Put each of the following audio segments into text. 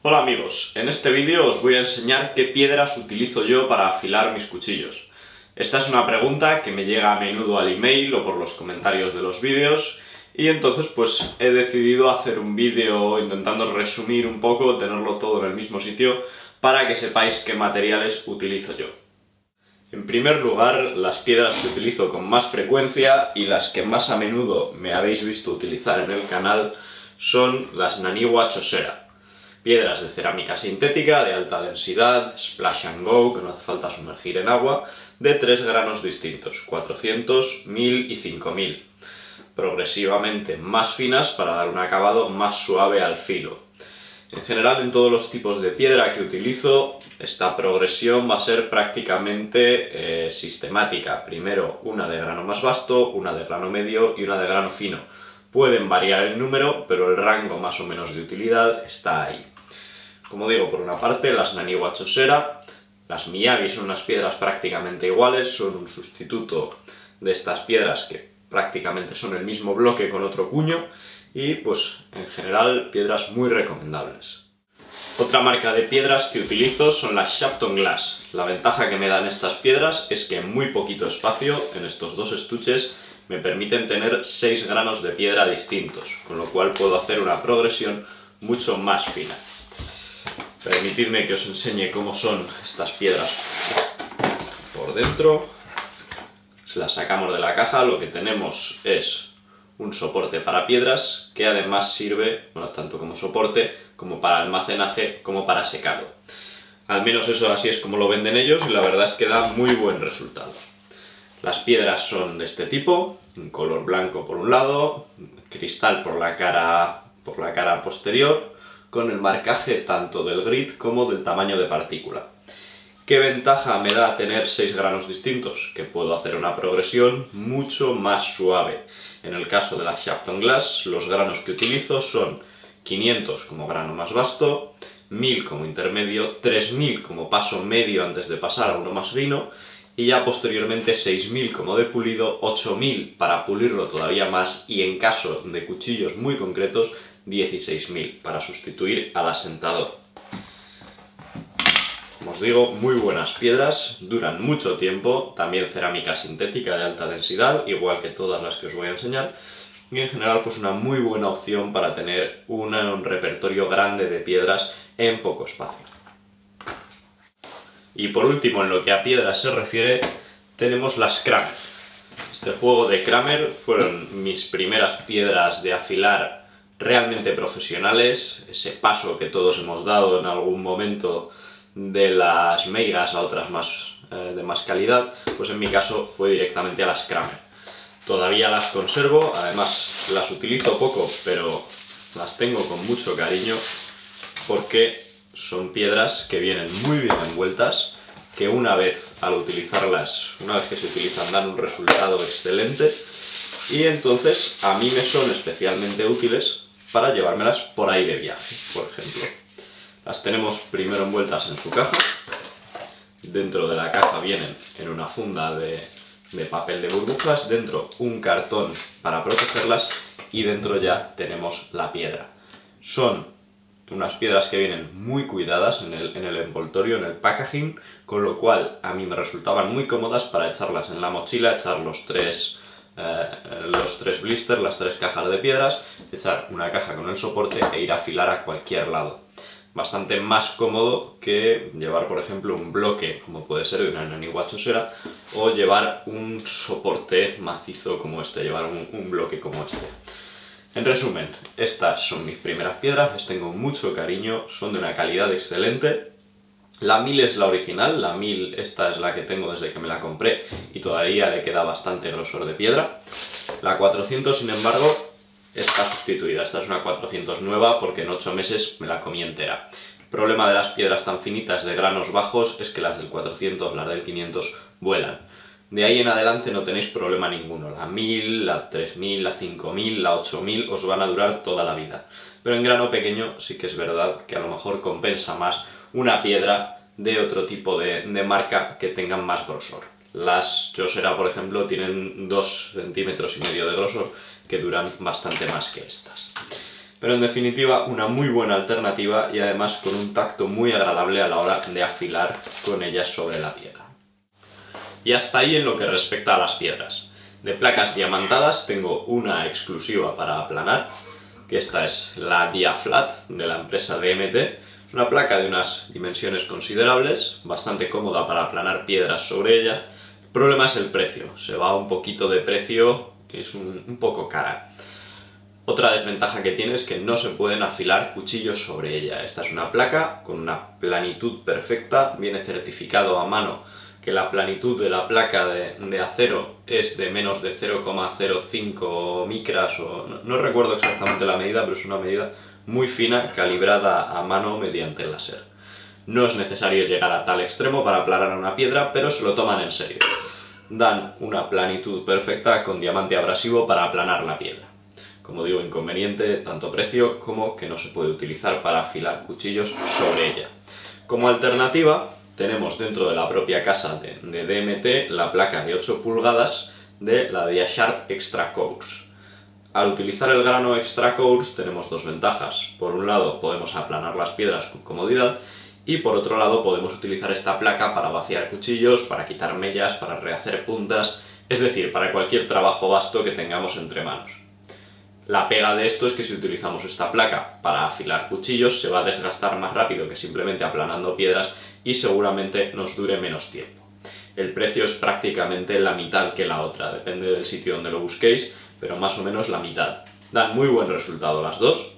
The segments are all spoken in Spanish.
Hola amigos, en este vídeo os voy a enseñar qué piedras utilizo yo para afilar mis cuchillos. Esta es una pregunta que me llega a menudo al email o por los comentarios de los vídeos y entonces pues he decidido hacer un vídeo intentando resumir un poco, tenerlo todo en el mismo sitio para que sepáis qué materiales utilizo yo. En primer lugar, las piedras que utilizo con más frecuencia y las que más a menudo me habéis visto utilizar en el canal son las Naniwa Chosera. Piedras de cerámica sintética de alta densidad, splash and go, que no hace falta sumergir en agua, de tres granos distintos, 400, 1000 y 5000. Progresivamente más finas para dar un acabado más suave al filo. En general, en todos los tipos de piedra que utilizo, esta progresión va a ser prácticamente eh, sistemática. Primero una de grano más vasto, una de grano medio y una de grano fino. Pueden variar el número, pero el rango más o menos de utilidad está ahí. Como digo, por una parte, las Naniwa Chosera, las Miyagi son unas piedras prácticamente iguales, son un sustituto de estas piedras que prácticamente son el mismo bloque con otro cuño, y pues en general piedras muy recomendables. Otra marca de piedras que utilizo son las Shapton Glass. La ventaja que me dan estas piedras es que en muy poquito espacio, en estos dos estuches, me permiten tener 6 granos de piedra distintos, con lo cual puedo hacer una progresión mucho más fina. Permitidme que os enseñe cómo son estas piedras por dentro. Si las sacamos de la caja, lo que tenemos es un soporte para piedras que además sirve, bueno, tanto como soporte, como para almacenaje, como para secado. Al menos eso así es como lo venden ellos y la verdad es que da muy buen resultado. Las piedras son de este tipo, un color blanco por un lado, cristal por la cara, por la cara posterior, con el marcaje tanto del grid como del tamaño de partícula. ¿Qué ventaja me da tener 6 granos distintos? Que puedo hacer una progresión mucho más suave. En el caso de la Shapton Glass, los granos que utilizo son 500 como grano más vasto, 1000 como intermedio, 3000 como paso medio antes de pasar a uno más fino, y ya posteriormente 6000 como de pulido, 8000 para pulirlo todavía más, y en caso de cuchillos muy concretos, 16000 para sustituir al asentador os digo, muy buenas piedras, duran mucho tiempo, también cerámica sintética de alta densidad, igual que todas las que os voy a enseñar, y en general pues una muy buena opción para tener un repertorio grande de piedras en poco espacio. Y por último, en lo que a piedras se refiere, tenemos las Kramer. Este juego de Kramer fueron mis primeras piedras de afilar realmente profesionales, ese paso que todos hemos dado en algún momento de las meigas a otras más, eh, de más calidad, pues en mi caso fue directamente a las Kramer. Todavía las conservo, además las utilizo poco, pero las tengo con mucho cariño porque son piedras que vienen muy bien envueltas, que una vez al utilizarlas, una vez que se utilizan dan un resultado excelente y entonces a mí me son especialmente útiles para llevármelas por ahí de viaje, por ejemplo. Las tenemos primero envueltas en su caja. Dentro de la caja vienen en una funda de, papel de burbujas, dentro un cartón para protegerlas y dentro ya tenemos la piedra. Son unas piedras que vienen muy cuidadas en el, en el, envoltorio, en el packaging, con lo cual a mí me resultaban muy cómodas para echarlas en la mochila, echar los tres, eh, los tres blisters, las tres cajas de piedras, echar una caja con el soporte e ir a afilar a cualquier lado bastante más cómodo que llevar, por ejemplo, un bloque, como puede ser de una naniwachosera, o llevar un soporte macizo como este, llevar un, bloque como este. En resumen, estas son mis primeras piedras, les tengo mucho cariño, son de una calidad excelente. La 1000 es la original, la 1000 esta es la que tengo desde que me la compré y todavía le queda bastante grosor de piedra. La 400, sin embargo, está sustituida. Esta es una 400 nueva porque en 8 meses me la comí entera. El problema de las piedras tan finitas de granos bajos es que las del 400, las del 500 vuelan. De ahí en adelante no tenéis problema ninguno. La 1000, la 3000, la 5000, la 8000 os van a durar toda la vida. Pero en grano pequeño sí que es verdad que a lo mejor compensa más una piedra de otro tipo de, marca que tengan más grosor. Las Josera, por ejemplo, tienen 2 centímetros y medio de grosor que duran bastante más que estas. Pero en definitiva, una muy buena alternativa y además con un tacto muy agradable a la hora de afilar con ellas sobre la piedra. Y hasta ahí en lo que respecta a las piedras. De placas diamantadas tengo una exclusiva para aplanar, que esta es la Diaflat de la empresa DMT. Es una placa de unas dimensiones considerables, bastante cómoda para aplanar piedras sobre ella. El problema es el precio, se va un poquito de precio, es un, un poco cara. Otra desventaja que tiene es que no se pueden afilar cuchillos sobre ella. Esta es una placa con una planitud perfecta, viene certificado a mano que la planitud de la placa de, acero es de menos de 0,05 micras, o no, recuerdo exactamente la medida, pero es una medida muy fina, calibrada a mano mediante el láser. No es necesario llegar a tal extremo para aplanar una piedra, pero se lo toman en serio. Dan una planitud perfecta con diamante abrasivo para aplanar la piedra. Como digo, inconveniente, tanto precio como que no se puede utilizar para afilar cuchillos sobre ella. Como alternativa, tenemos dentro de la propia casa de, DMT la placa de 8 pulgadas de la DiaSharp Extra Course. Al utilizar el grano Extra Course tenemos dos ventajas. Por un lado podemos aplanar las piedras con comodidad y por otro lado podemos utilizar esta placa para vaciar cuchillos, para quitar mellas, para rehacer puntas, es decir, para cualquier trabajo vasto que tengamos entre manos. La pega de esto es que si utilizamos esta placa para afilar cuchillos se va a desgastar más rápido que simplemente aplanando piedras y seguramente nos dure menos tiempo. El precio es prácticamente la mitad que la otra, depende del sitio donde lo busquéis, pero más o menos la mitad. Dan muy buen resultado las dos,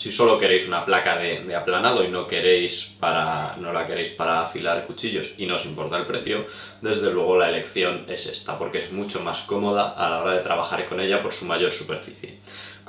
si solo queréis una placa de, aplanado y no, queréis para, no la queréis para afilar cuchillos y no os importa el precio, desde luego la elección es esta, porque es mucho más cómoda a la hora de trabajar con ella por su mayor superficie.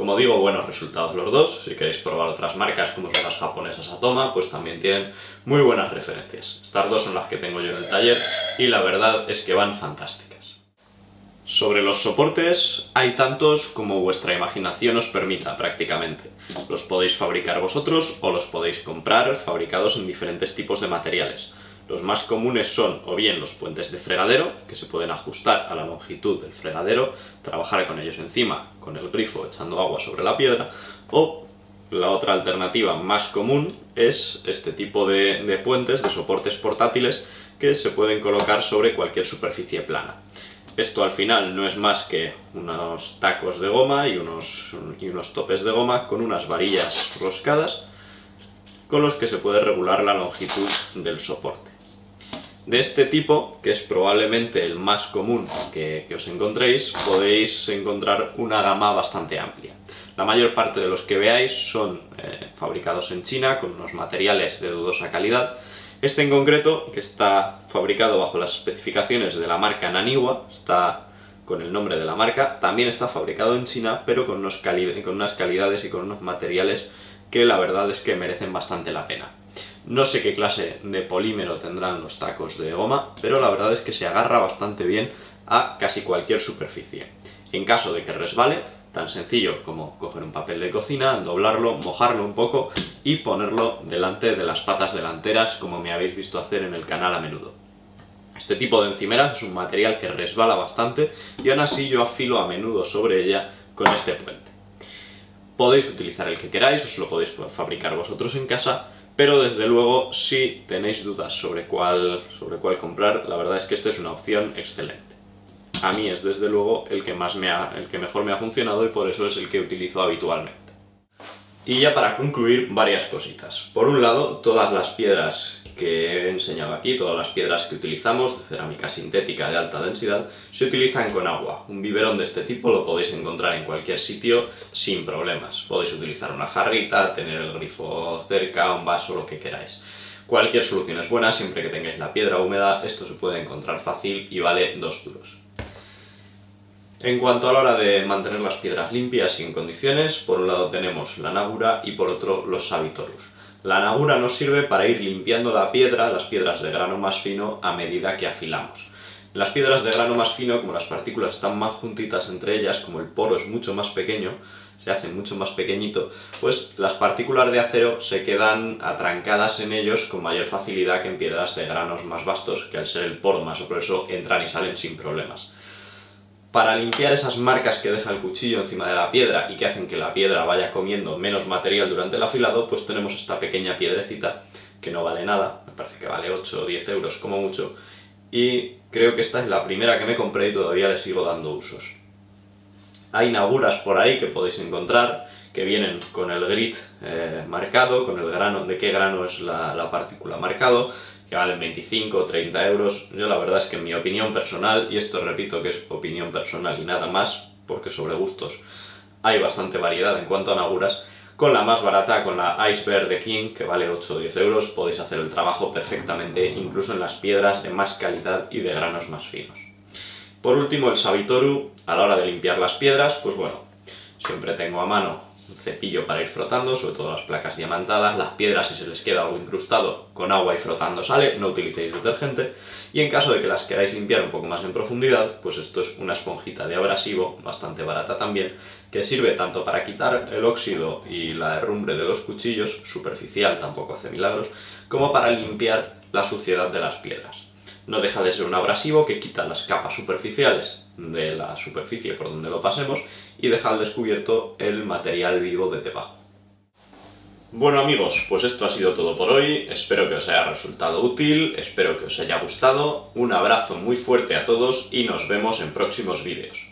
Como digo, buenos resultados los dos, si queréis probar otras marcas como son las japonesas Atoma, pues también tienen muy buenas referencias. Estas dos son las que tengo yo en el taller y la verdad es que van fantásticas. Sobre los soportes hay tantos como vuestra imaginación os permita prácticamente. Los podéis fabricar vosotros o los podéis comprar fabricados en diferentes tipos de materiales. Los más comunes son o bien los puentes de fregadero, que se pueden ajustar a la longitud del fregadero, trabajar con ellos encima, con el grifo echando agua sobre la piedra, o la otra alternativa más común es este tipo de, puentes, de soportes portátiles, que se pueden colocar sobre cualquier superficie plana. Esto al final no es más que unos tacos de goma y unos, y unos topes de goma con unas varillas roscadas con los que se puede regular la longitud del soporte. De este tipo, que es probablemente el más común que, os encontréis, podéis encontrar una gama bastante amplia. La mayor parte de los que veáis son eh, fabricados en China con unos materiales de dudosa calidad este en concreto, que está fabricado bajo las especificaciones de la marca Naniwa, está con el nombre de la marca, también está fabricado en China, pero con, unos con unas calidades y con unos materiales que la verdad es que merecen bastante la pena. No sé qué clase de polímero tendrán los tacos de goma, pero la verdad es que se agarra bastante bien a casi cualquier superficie. En caso de que resbale, tan sencillo como coger un papel de cocina, doblarlo, mojarlo un poco y ponerlo delante de las patas delanteras como me habéis visto hacer en el canal a menudo. Este tipo de encimeras es un material que resbala bastante y aún así yo afilo a menudo sobre ella con este puente. Podéis utilizar el que queráis, os lo podéis fabricar vosotros en casa, pero desde luego si tenéis dudas sobre cuál, sobre cuál comprar, la verdad es que esta es una opción excelente a mí es desde luego el que, más me ha, el que mejor me ha funcionado y por eso es el que utilizo habitualmente. Y ya para concluir, varias cositas. Por un lado, todas las piedras que he enseñado aquí, todas las piedras que utilizamos de cerámica sintética de alta densidad, se utilizan con agua. Un biberón de este tipo lo podéis encontrar en cualquier sitio sin problemas. Podéis utilizar una jarrita, tener el grifo cerca, un vaso, lo que queráis. Cualquier solución es buena siempre que tengáis la piedra húmeda, esto se puede encontrar fácil y vale dos duros. En cuanto a la hora de mantener las piedras limpias y en condiciones, por un lado tenemos la nagura y por otro los sabitorus. La nagura nos sirve para ir limpiando la piedra, las piedras de grano más fino, a medida que afilamos. Las piedras de grano más fino, como las partículas están más juntitas entre ellas, como el poro es mucho más pequeño, se hace mucho más pequeñito, pues las partículas de acero se quedan atrancadas en ellos con mayor facilidad que en piedras de granos más vastos, que al ser el poro más grueso entran y salen sin problemas. Para limpiar esas marcas que deja el cuchillo encima de la piedra y que hacen que la piedra vaya comiendo menos material durante el afilado, pues tenemos esta pequeña piedrecita que no vale nada, me parece que vale 8 o 10 euros como mucho, y creo que esta es la primera que me compré y todavía le sigo dando usos. Hay naguras por ahí que podéis encontrar, que vienen con el grit eh, marcado, con el grano, de qué grano es la, partícula marcado, que valen 25 o 30 euros. Yo la verdad es que en mi opinión personal, y esto repito que es opinión personal y nada más, porque sobre gustos hay bastante variedad en cuanto a naguras, con la más barata, con la Iceberg de King, que vale 8 o 10 euros, podéis hacer el trabajo perfectamente, incluso en las piedras de más calidad y de granos más finos. Por último, el Sabitoru, a la hora de limpiar las piedras, pues bueno, siempre tengo a mano cepillo para ir frotando, sobre todo las placas diamantadas, las piedras si se les queda algo incrustado con agua y frotando sale, no utilicéis detergente, y en caso de que las queráis limpiar un poco más en profundidad, pues esto es una esponjita de abrasivo, bastante barata también, que sirve tanto para quitar el óxido y la herrumbre de los cuchillos, superficial, tampoco hace milagros, como para limpiar la suciedad de las piedras no deja de ser un abrasivo que quita las capas superficiales de la superficie por donde lo pasemos y deja al descubierto el material vivo de debajo. Bueno amigos, pues esto ha sido todo por hoy, espero que os haya resultado útil, espero que os haya gustado, un abrazo muy fuerte a todos y nos vemos en próximos vídeos.